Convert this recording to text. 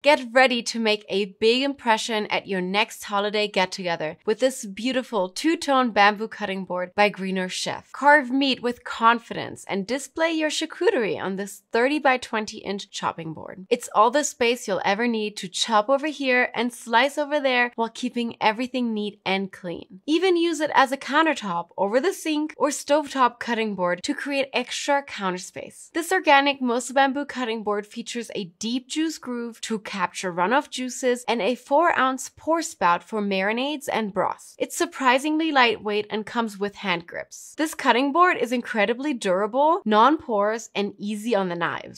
Get ready to make a big impression at your next holiday get together with this beautiful two tone bamboo cutting board by Greener Chef. Carve meat with confidence and display your charcuterie on this 30 by 20 inch chopping board. It's all the space you'll ever need to chop over here and slice over there while keeping everything neat and clean. Even use it as a countertop over the sink or stovetop cutting board to create extra counter space. This organic Moso bamboo cutting board features a deep juice groove to capture runoff juices and a 4 ounce pour spout for marinades and broths. It's surprisingly lightweight and comes with hand grips. This cutting board is incredibly durable, non-porous, and easy on the knives.